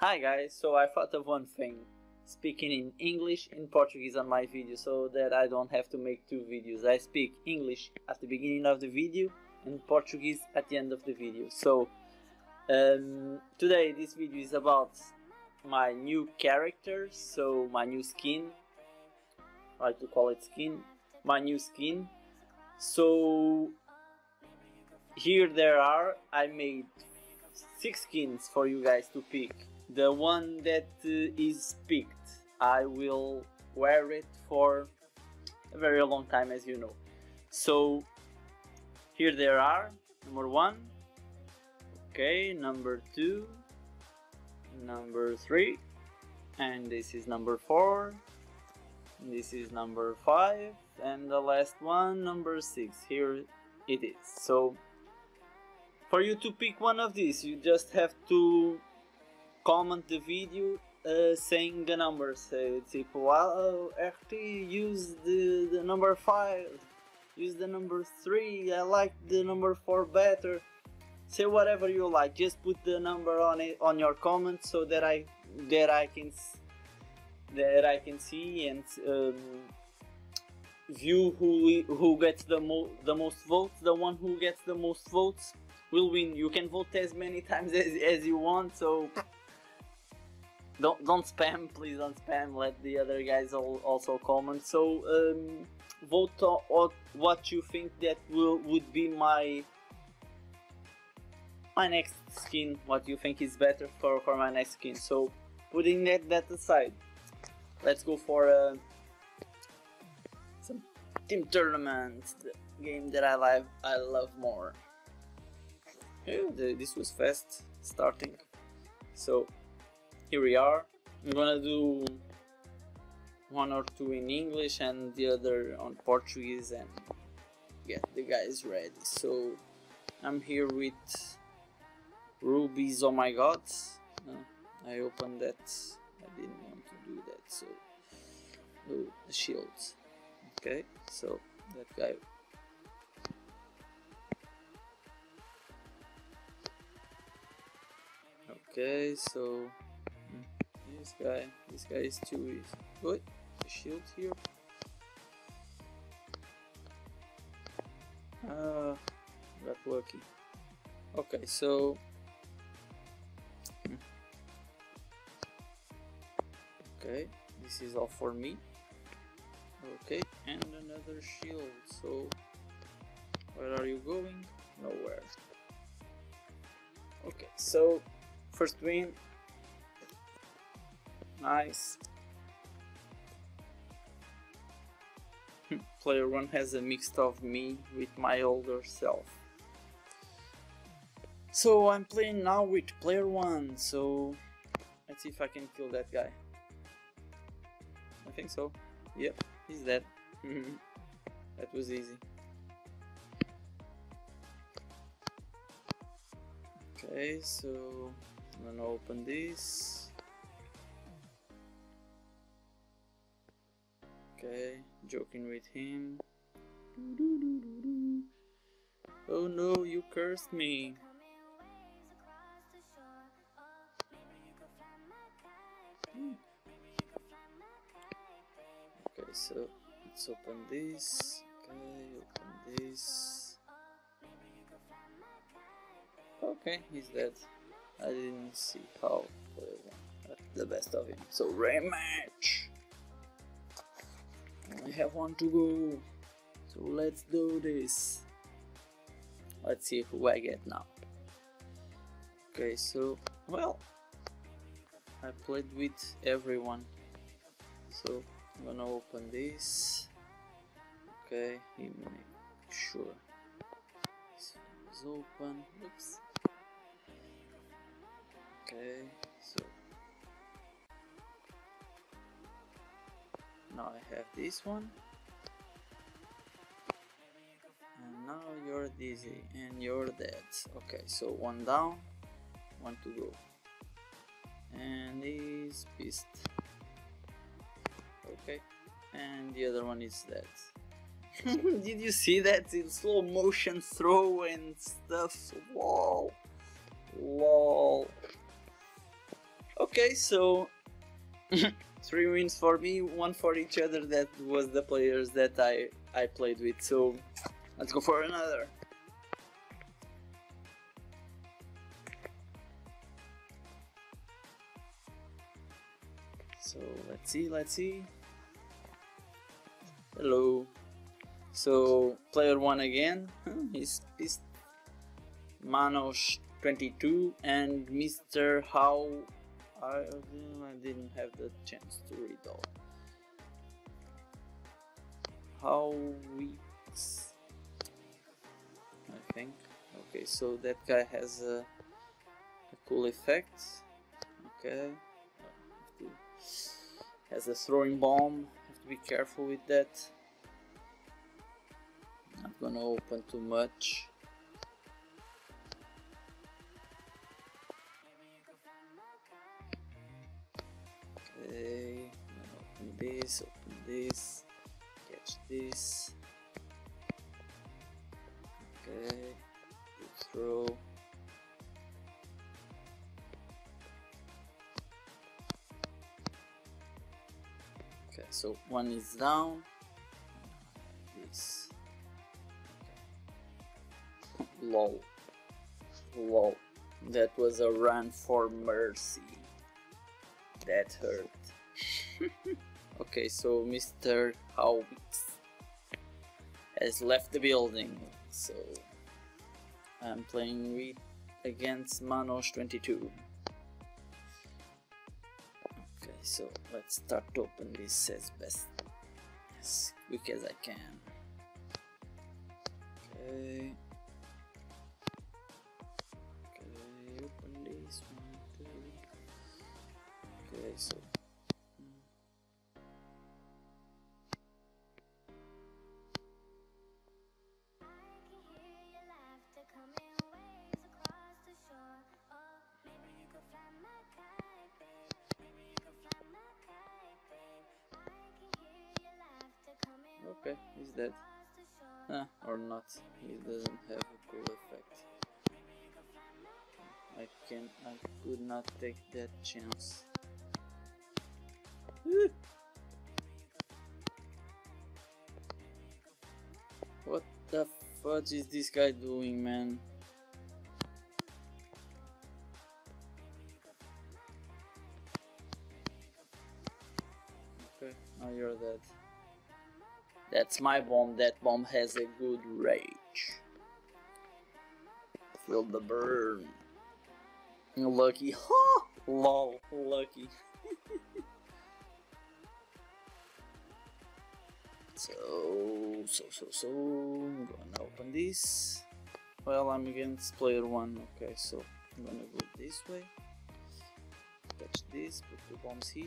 Hi guys, so I thought of one thing. Speaking in English and Portuguese on my video so that I don't have to make two videos. I speak English at the beginning of the video and Portuguese at the end of the video. So um, today this video is about my new character, so my new skin. I like to call it skin. My new skin. So here there are, I made six skins for you guys to pick. The one that uh, is picked, I will wear it for a very long time as you know. So here there are, number one, okay, number two, number three, and this is number four, this is number five, and the last one, number six, here it is. So for you to pick one of these you just have to comment the video uh, saying the numbers say tipo oh, RT use the, the number 5 use the number 3 I like the number 4 better say whatever you like just put the number on it on your comment so that I that I can that I can see and um, view who who gets the mo the most votes the one who gets the most votes will win. You can vote as many times as, as you want, so don't don't spam, please don't spam. Let the other guys all, also comment. So um, vote on what you think that will would be my my next skin. What you think is better for for my next skin. So putting that that aside, let's go for uh, some team tournament game that I love I love more. Yeah, this was fast starting. So here we are. I'm gonna do one or two in English and the other on Portuguese and get the guys ready. So I'm here with Ruby's Oh My God. Uh, I opened that. I didn't want to do that. So oh, the shield. Okay, so that guy Okay, so this guy, this guy is too easy. What? The shield here? Uh, got lucky. Okay, so okay, this is all for me. Okay, and another shield. So where are you going? Nowhere. Okay, so First win. Nice. Player 1 has a mix of me with my older self. So I'm playing now with player 1, so let's see if I can kill that guy. I think so. Yep, he's dead. that was easy. Okay, so I'm gonna open this. Okay, joking with him. Oh no, you cursed me. Okay, so let's open this. Okay, open this. Okay, he's dead. I didn't see how uh, the best of him. So rematch. I have one to go. So let's do this. Let's see who I get now. Okay, so well, I played with everyone. So I'm gonna open this. Okay, make sure this is open. Oops okay now I have this one. And now you're dizzy and you're dead. Okay so one down one to go. And he's pissed okay and the other one is dead. Did you see that? In slow motion throw and stuff. Wall lol Okay, so three wins for me, one for each other. That was the players that I I played with. So let's go for another. So let's see, let's see. Hello. So player one again. He's pissed. Manos 22 and Mr. How I, I didn't have the chance to read all. How weeks I think. Okay, so that guy has a, a cool effect. Okay. Has a throwing bomb. Have to be careful with that. Not gonna open too much. Open this, catch this. Okay, throw. Okay, so one is down. This. Okay. Lol. Lol. That was a run for mercy. That hurt. Okay, so Mr. Howitz has left the building. So I'm playing with against Manos 22. Okay, so let's start to open this as best as quick as I can. Okay. Okay, open this one. Okay, so Okay, he's dead. Ah, or not. He doesn't have a cool effect. I can I could not take that chance. What the fudge is this guy doing, man? Okay, now you're dead. That's my bomb. That bomb has a good rage. Feel the burn. Lucky. Ha! Lol. Lucky. so, so, so, so. I'm gonna open this. Well, I'm against player one. Okay, so I'm gonna go this way. Touch this. Put the bombs here.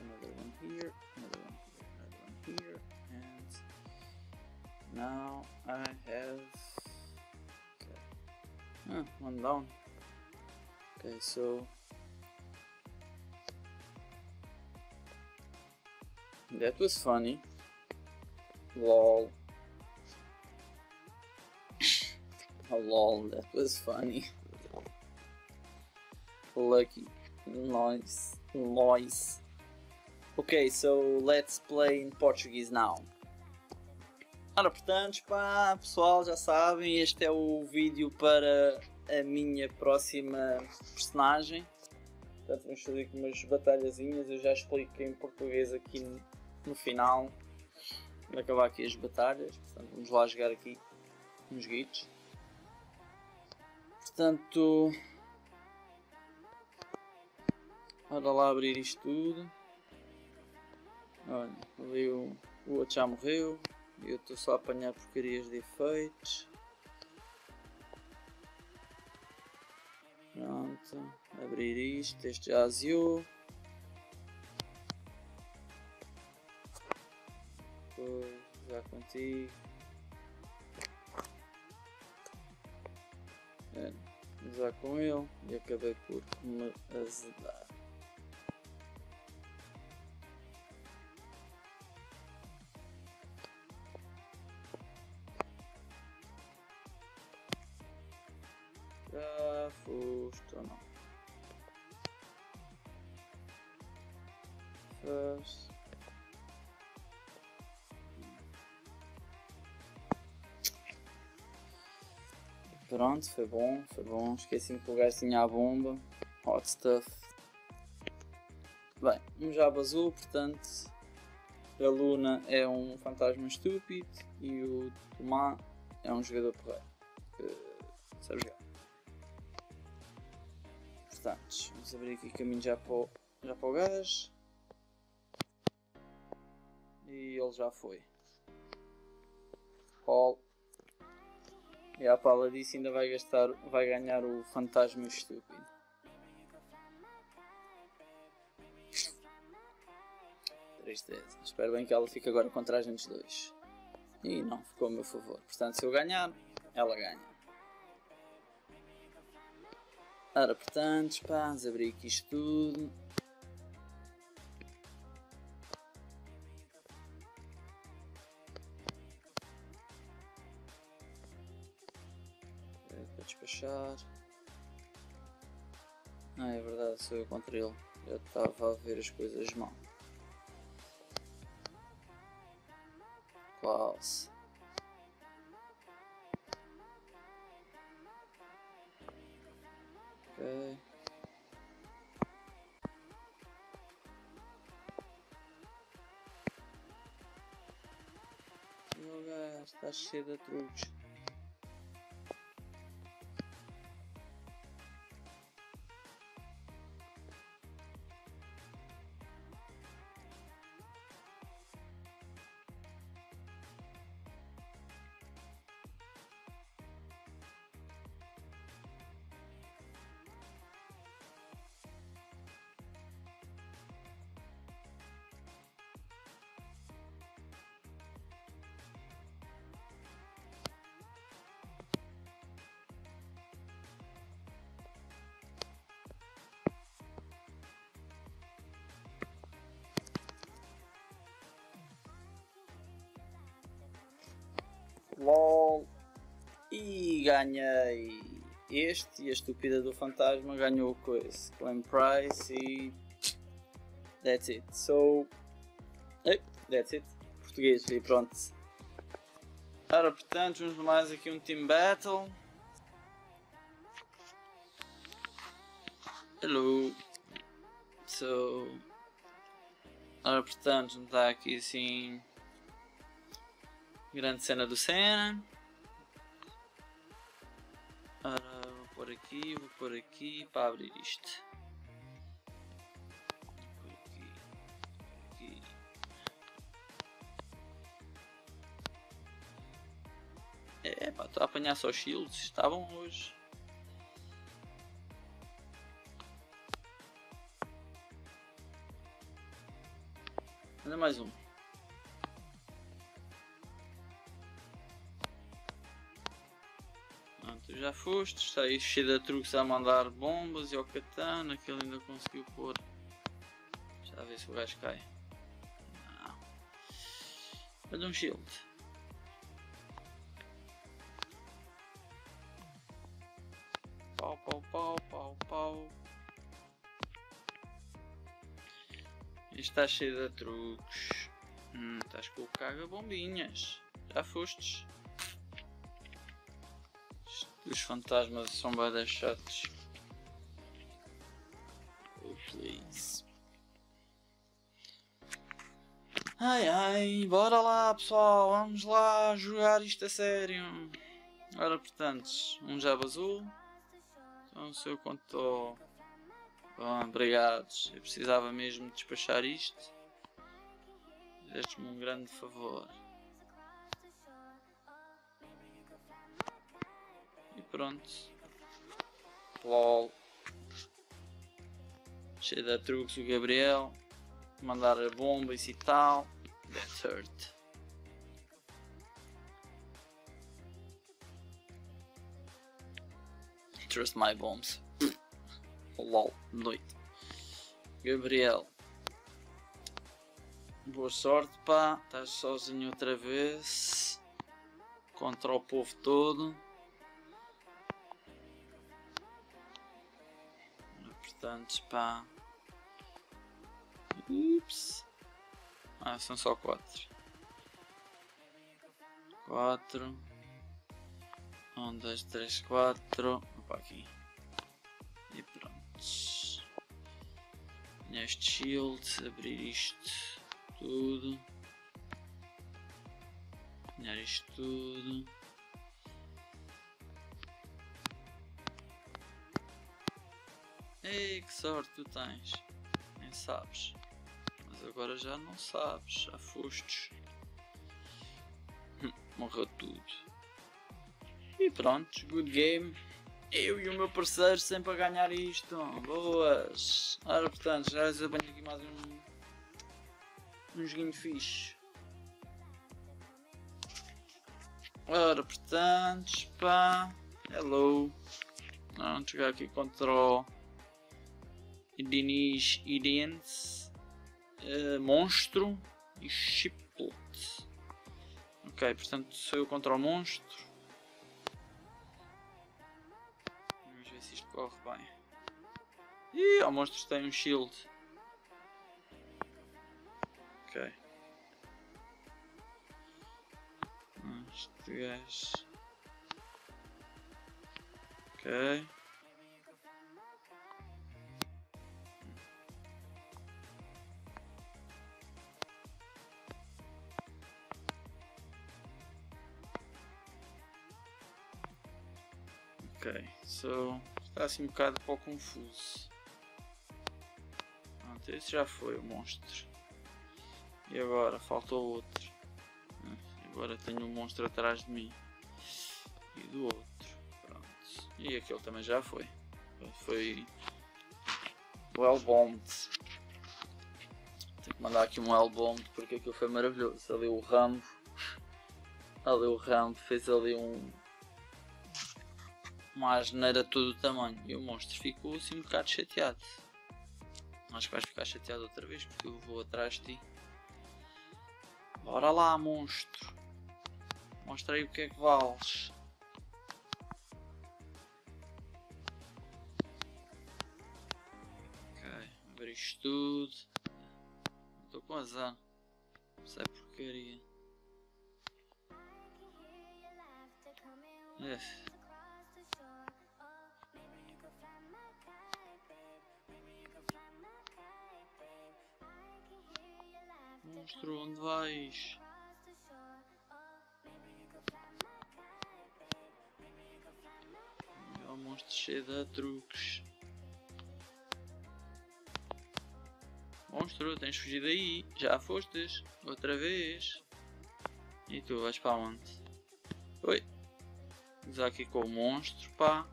Another one here. Another one here. Another one here. Now I have okay. ah, one down. Okay, so that was funny. Lol. oh, lol, that was funny. Lucky. Nice. Nice. Okay, so let's play in Portuguese now. Ora, portanto, pá, pessoal, já sabem, este é o vídeo para a minha próxima personagem. Portanto, vamos fazer aqui umas batalhazinhas. Eu já expliquei em português aqui no, no final. Vou acabar aqui as batalhas. Portanto, vamos lá jogar aqui uns guides. Portanto, ora lá abrir isto tudo. Olha, ali o, o outro já morreu. Eu estou só a apanhar porcarias de efeitos. Pronto, abrir isto, este já aziou. Depois, já contigo. É, já com ele e acabei por me azedar. Já? First. Pronto, foi bom, foi bom. Esqueci-me que o gajo tinha a bomba. Hot stuff. Bem, um Jabo azul, portanto, a Luna é um fantasma estúpido e o Tomá é um jogador porreiro. Que sabe jogar. Portanto, vamos abrir aqui caminho já para o, já para o gajo. E ele já foi. Paul. E a Paula disse ainda vai gastar, vai ganhar o fantasma estúpido. Tristeza. Espero bem que ela fique agora contra a gente dois. E não, ficou a meu favor. Portanto, se eu ganhar, ela ganha. Ora, portanto, pá, abrir aqui isto tudo. Para despachar. Ah, é verdade, sou eu contra ele. Já estava a ver as coisas mal. Klaus. Gajo está E ganhei este e a estúpida do fantasma ganhou o coisa. Claim price e. That's it. So. Hey, that's it. Português e pronto. Ora, portanto, vamos mais aqui um Team Battle. Hello. So. Ora, portanto, não está aqui assim. Grande cena do Senna. Ora, vou pôr aqui, vou pôr aqui para abrir isto. Pôr aqui, aqui. É pá, estou a apanhar só shields, está bom hoje. Ainda mais um. Já foste, está aí cheio de truques a mandar bombas e ao katana que ele ainda conseguiu pôr. Já a ver se o gajo cai. Não. Olha um shield. Pau, pau, pau, pau, pau. Está cheio de truques. Hum, estás com o caga bombinhas. Já fostes. Os fantasmas são bem chatos. Oh. Ai ai, bora lá pessoal, vamos lá jogar isto a sério. Ora, portanto, um jab azul. Então, se eu conto. Bom, obrigados. Eu precisava mesmo despachar isto. Fizeste-me um grande favor. Pronto. LOL. Cheio de truques o Gabriel. Mandar a bomba e tal. That hurt. Trust my bombs. LOL. Noite. Gabriel. Boa sorte, pá. Estás sozinho outra vez. Contra o povo todo. Portanto, pá. Ups. Ah, são só quatro. Quatro. Um, dois, três, quatro. Opa, aqui. E pronto. Neste shield, abrir isto tudo. Alinhar isto tudo. Ei, que sorte tu tens. Nem sabes. Mas agora já não sabes. Já fostes. Morreu tudo. E pronto, good game. Eu e o meu parceiro sempre a ganhar isto. Boas. Ora, portanto, já apanho aqui mais um, um joguinho fixe. Ora, portanto, pá. Hello. Vamos jogar aqui contra o Diniz Idens, uh, Monstro e Chiplet. Ok, portanto sou eu contra o monstro. Vamos ver se isto corre bem. Ih, o monstro tem um shield. Ok. Este gajo. Ok. Ok, so está assim um bocado pouco confuso. Pronto, esse já foi o monstro. E agora faltou outro. Agora tenho um monstro atrás de mim. E do outro. Pronto. E aquele também já foi. Foi well bombed. Tenho que mandar aqui um well bombed porque aquilo foi maravilhoso. Ali o Rambo. Ali o Rambo fez ali um uma asneira todo o tamanho. E o monstro ficou assim um bocado chateado. Acho que vais ficar chateado outra vez porque eu vou atrás de ti. Bora lá, monstro. Mostra aí o que é que vales. Ok, abrir isto tudo. Estou com azar. Isso é porcaria. É. Monstro, onde vais? É monstro cheio de truques. Monstro, tens fugido aí. Já fostes. Outra vez. E tu vais para onde? Oi. Vamos aqui com o monstro, pá.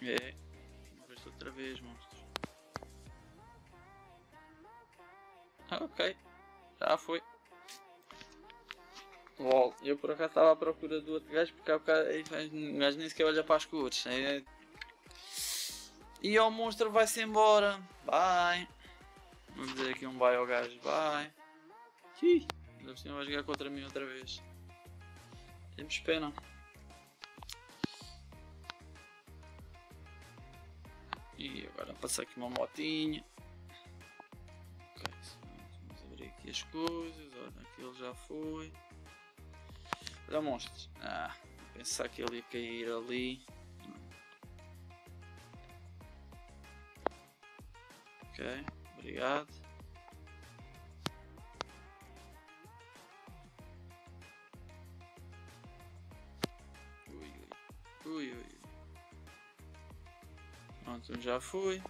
É. Morreste outra vez, monstro. Ok. Já foi. Lol, eu por acaso estava à procura do outro gajo porque há bocado o gajo nem sequer olha para as cores. É... E o monstro vai-se embora. Bye. Vamos dizer aqui um bye ao gajo. Bye. Ih, ainda por vai jogar contra mim outra vez. Temos pena. E agora passar aqui uma motinha. Aqui as coisas, olha, aquele já foi. Olha monstros. Ah, pensar que ele ia cair ali. Ok, obrigado. Ui, ui, ui, ui. Pronto, já foi.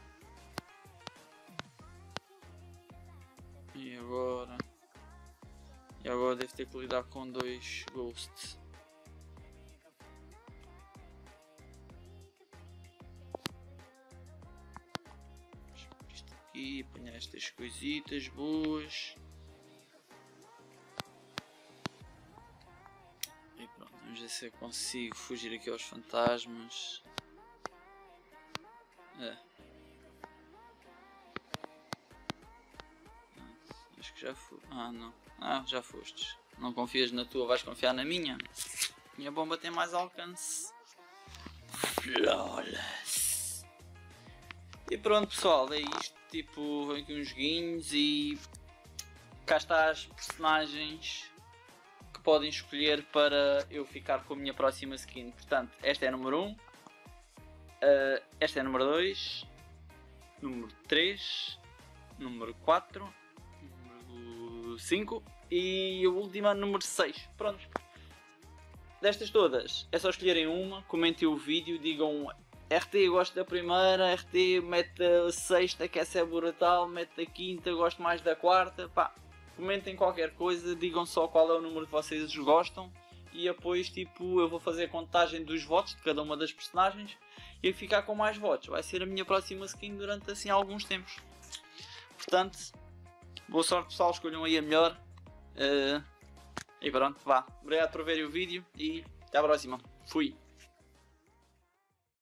Ter que lidar com dois ghosts. Isto aqui, apanhar estas coisitas boas. E pronto, vamos ver se eu consigo fugir aqui aos fantasmas. É. que já fui. Ah, não. Ah, já fostes. Não confias na tua, vais confiar na minha. Minha bomba tem mais alcance. Flawless. E pronto pessoal, é isto. Tipo, aqui uns joguinhos e cá está as personagens que podem escolher para eu ficar com a minha próxima skin. Portanto, esta é a número 1, uh, esta é a número 2, número 3, número 4, número 5 e a última número 6. Pronto. Destas todas, é só escolherem uma, comentem o vídeo, digam RT gosto da primeira, RT mete a sexta que essa é brutal, mete a quinta, gosto mais da quarta, pá, comentem qualquer coisa, digam só qual é o número que vocês gostam e depois tipo eu vou fazer a contagem dos votos de cada uma das personagens e ficar com mais votos. Vai ser a minha próxima skin durante assim alguns tempos. Portanto, boa sorte pessoal, escolham aí a melhor. Uh, e pronto, vá. Obrigado por verem o vídeo e até a próxima. Fui.